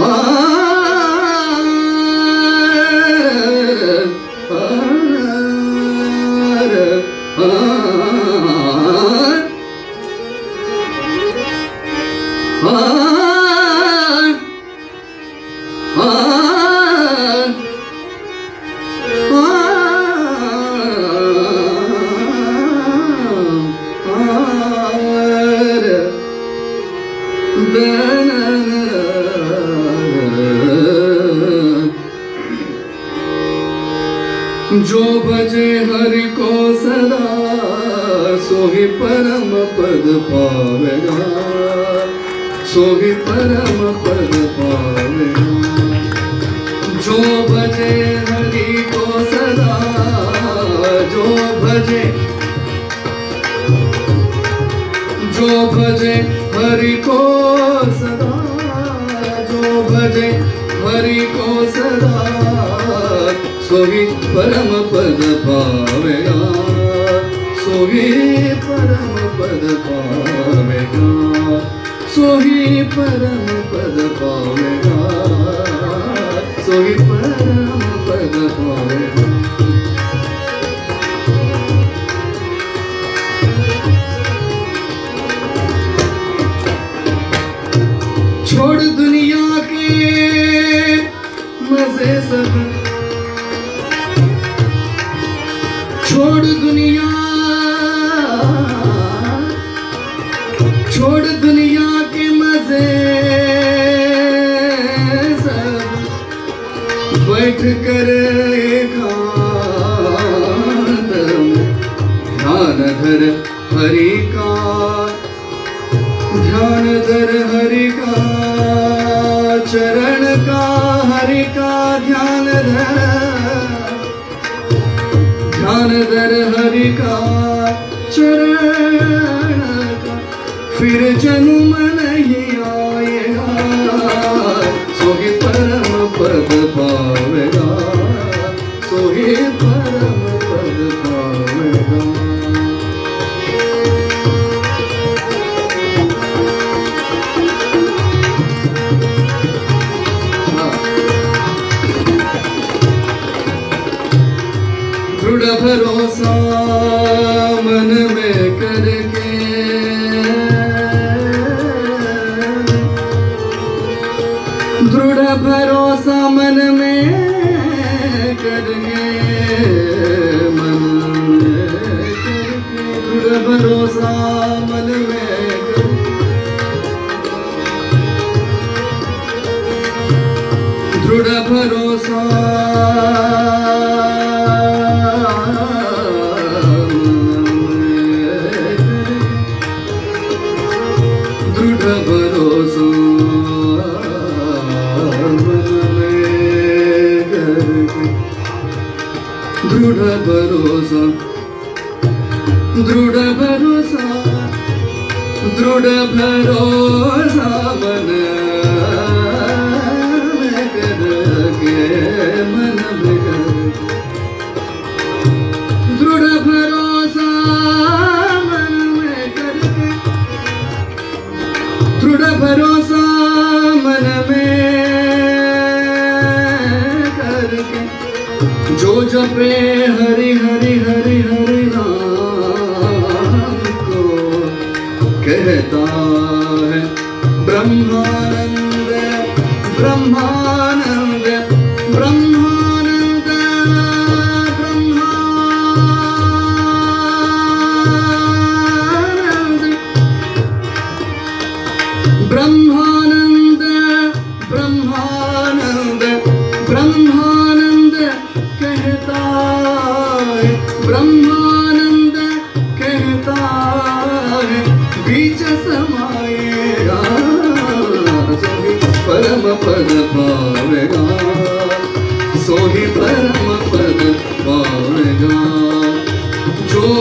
啊。जो भजे हरि को सदा, सोहि परम पद पावेगा। सोहि परम पद पावेगा। जो भजे हरि को सदा, जो भजे जो भजे हरि को सदा, जो भजे हरि को सदा। सोही परम पद पावेगा। सोही परम पद पावेगा। सोही परम पद पावेगा। छोड़ दुनिया छोड़ दुनिया के मज़े सब। बैठ कर ध्यान धर हरि का, ध्यान धर हरि का, चरण का हरि का ध्यान धर। ध्यान धर हरि का चरण फिर जन्म नहीं आएगा सोही परम दृढ़ भरोसा मन में करके दृढ़ भरोसा मन में करके मन दृढ़ भरोसा मन में दृढ़ भरोसा दृढ़ भरोसा मन में जो जपे हरि हरि हरि हरि नाम को कहता है, ब्रह्मानंद ब्रह्मानंद ब्रह्मानंद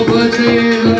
जो